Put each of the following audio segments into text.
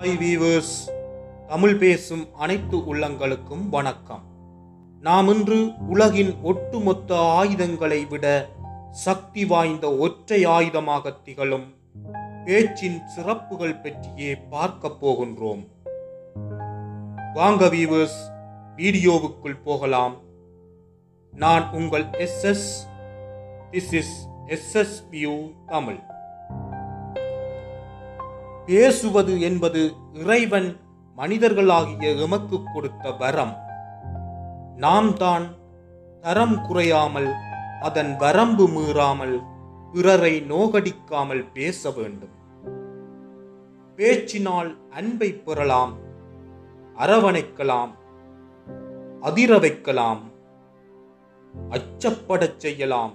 Hi viewers Tamil பேசும் அனைத்து உள்ளங்களுக்கும் வணக்கம். நாம் இன்று உலகின் ஒட்டுமொத்த ஆயுதங்களை விட சக்தி வாய்ந்த ஒற்றை ஆயுதமாக திகழும் பேச்சின் சிறப்புகள் பற்றியே பார்க்க போகின்றோம். வாங்க வீவர்ஸ் வீடியோவுக்குள் போகலாம். நான் உங்கள் S S this is S S view Tamil. பேசுவது என்பது இறைவன் மனிதர்களாகிய எமக்கு கொடுத்த வரம். நாம் தான் தரம் குறையாமல் அதன் வரம்பு மீறாமல் பிறரை நோகடிக்காமல் பேச வேண்டும். பேச்சினால் அன்பை பெறலாம் அரவணைக்கலாம் அதிர வைக்கலாம் அச்சப்படச் செய்யலாம்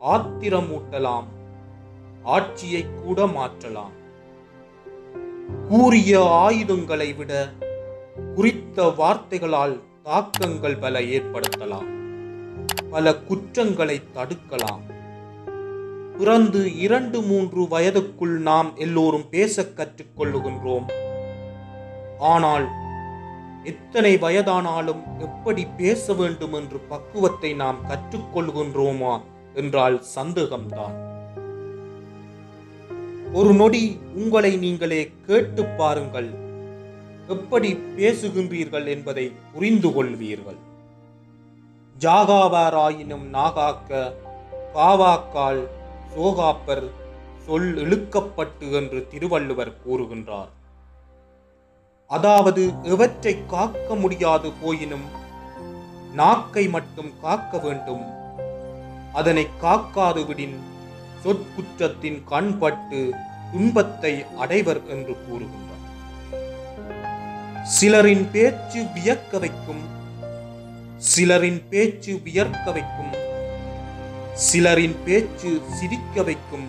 ஆத்திரமூட்டலாம் ஆட்சியை கூட மாற்றலாம். கூறிய ஆயுதங்களை விட குறித்த வார்த்தைகளால் தாக்கங்கள் பல ஏற்படுத்தலாம். பல குற்றங்களை தடுக்கலாம். பிறந்து இரண்டு மூன்று வயதுக்குள் நாம் எல்லோரும் பேச கற்றுக்கொள்ளுகின்றோம் ஆனால் எத்தனை வயதானாலும் எப்படி பேச வேண்டும் என்று பக்குவத்தை நாம் கற்றுக்கொள்கின்றோமா என்றால் சந்தேகம்தான். ஒரு நொடி உங்களை நீங்களே கேட்டு பாருங்கள். எப்படி பேசுகின்றீர்கள் என்பதை புரிந்து கொள்வீர்கள். ஜாகாவாராயினும் நாகாக்க காவாக்கால் சோகாப்பர் சொல் இழுக்கப்பட்டு என்று திருவள்ளுவர் கூறுகின்றார். அதாவது எவற்றை காக்க முடியாது போயினும் நாக்கை மட்டும் காக்க வேண்டும். அதனை காக்காது விடின் சொற்குற்றத்தின் கண்பட்டு துன்பத்தை அடைவர் என்று கூறுகின்றார். சிலரின் பேச்சு வியக்க வைக்கும் சிலரின் பேச்சு வியர்க்க வைக்கும் சிலரின் பேச்சு சிரிக்க வைக்கும்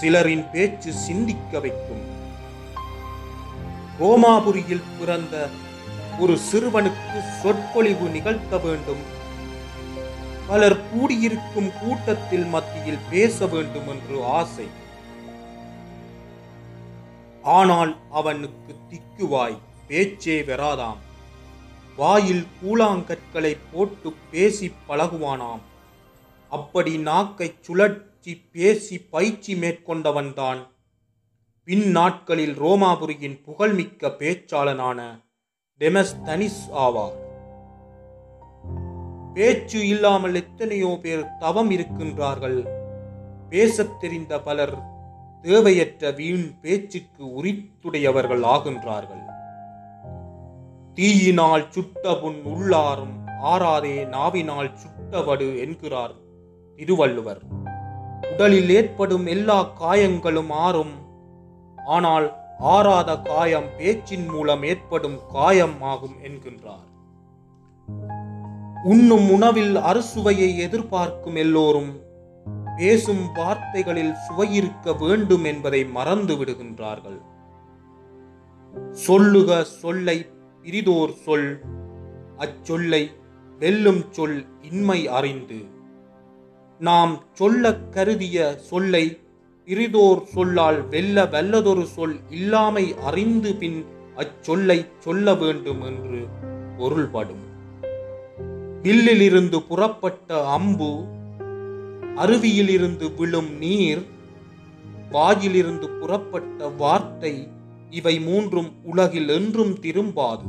சிலரின் பேச்சு சிந்திக்க வைக்கும். ரோமாபுரியில் பிறந்த ஒரு சிறுவனுக்கு சொற்பொழிவு நிகழ்த்த வேண்டும். பலர் கூடியிருக்கும் கூட்டத்தில் மத்தியில் பேச வேண்டும் என்று ஆசை. ஆனால் அவனுக்கு திக்குவாய் பேச்சே வராதாம். வாயில் கூழாங்கற்களை போட்டு பேசி பழகுவானாம். அப்படி நாக்கை சுழற்சி பேசி பயிற்சி மேற்கொண்டவன்தான். பின் நாட்களில் ரோமாபுரியின் புகழ்மிக்க பேச்சாளனான டெமஸ்தனிஸ் ஆவார். பேச்சு இல்லாமல் எத்தனையோ பேர் தவம் இருக்கின்றார்கள். பேசத் தெரிந்த பலர் தேவையற்ற வீண் பேச்சுக்கு உரித்துடையவர்கள் ஆகின்றார்கள். தீயினால் சுட்ட புண் உள்ளாரும் ஆறாதே நாவினால் சுட்டவடு என்கிறார் திருவள்ளுவர். உடலில் ஏற்படும் எல்லா காயங்களும் ஆறும் ஆனால் ஆறாத காயம் பேச்சின் மூலம் ஏற்படும் காயம் ஆகும் என்கின்றார். உண்ணும் உணவில் அறுசுவையை எதிர்பார்க்கும் எல்லோரும் பேசும் வார்த்தைகளில் சுவையிருக்க வேண்டும் என்பதை மறந்து விடுகின்றார்கள். சொல்லுக சொல்லை பிரிதோர் சொல் அச்சொல்லை வெல்லும் சொல் இன்மை அறிந்து. நாம் சொல்ல கருதிய சொல்லை பிரிதோர் சொல்லால் வெல்ல வல்லதொரு சொல் இல்லாமை அறிந்து பின் அச்சொல்லை சொல்ல வேண்டும் என்று பொருள்படும். வில்லிலிருந்து புறப்பட்ட அம்பு அருவியிலிருந்து விழும் நீர் வாயிலிருந்து புறப்பட்ட வார்த்தை இவை மூன்றும் உலகில் என்றும் திரும்பாது.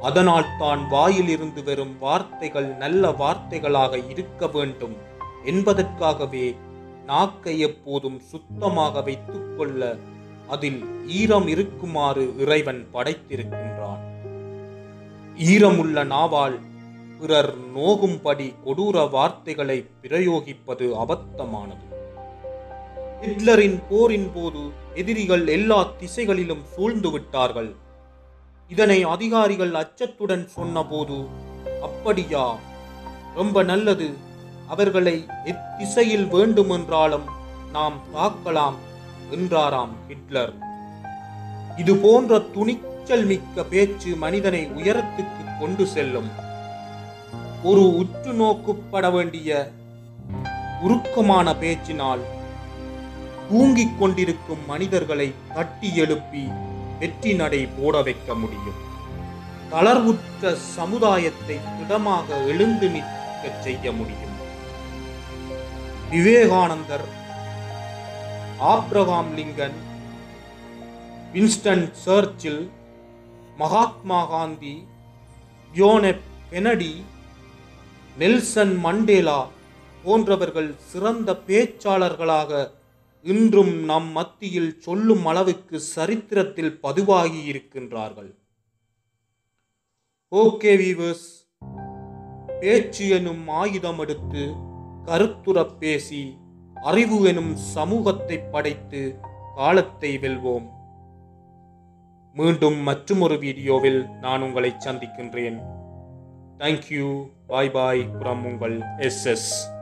அதனால் தான் வாயிலிருந்து வரும் வார்த்தைகள் நல்ல வார்த்தைகளாக இருக்க வேண்டும் என்பதற்காகவே நாக்கை எப்போதும் சுத்தமாக வைத்துக்கொள்ள அதில் ஈரம் இருக்குமாறு இறைவன் படைத்திருக்கின்றான். ஈரமுள்ள நாவால் பிறர் நோகும்படி கொடூர வார்த்தைகளை பிரயோகிப்பது அபத்தமானது. ஹிட்லரின் போரின் போது எதிரிகள் எல்லா திசைகளிலும் சூழ்ந்து விட்டார்கள் இதனை அதிகாரிகள் அச்சத்துடன் சொன்னபோது அப்படியா? ரொம்ப நல்லது. அவர்களை எத்திசையில் வேண்டுமென்றாலும் நாம் தாக்கலாம் என்றாராம் ஹிட்லர். இது போன்ற துணி துணிச்சல் மிக்க பேச்சு மனிதனை உயரத்துக்கு கொண்டு செல்லும். ஒரு உற்று நோக்குப்பட வேண்டிய உருக்கமான பேச்சினால் தூங்கிக் கொண்டிருக்கும் மனிதர்களை தட்டி எழுப்பி வெற்றி நடை போட வைக்க முடியும். தளர்வுற்ற சமுதாயத்தை திடமாக எழுந்து நிற்கச் செய்ய முடியும். விவேகானந்தர் Abraham Lincoln Winston Churchill Mahatma Gandhi John F Kennedy Nelson Mandela போன்றவர்கள் சிறந்த பேச்சாளர்களாக இன்றும் நம் மத்தியில் சொல்லும் அளவுக்கு சரித்திரத்தில் பதிவாகி இருக்கின்றார்கள். ஓகே வீவர்ஸ் பேச்சு எனும் ஆயுதம் எடுத்து கருத்துரப் பேசி அறிவு எனும் சமூகத்தை படைத்து காலத்தை வெல்வோம். மீண்டும் மற்றுமொரு வீடியோவில் நான் உங்களை சந்திக்கின்றேன். தேங்க்யூ பாய் பாய் புறம் உங்கள் எஸ் எஸ்.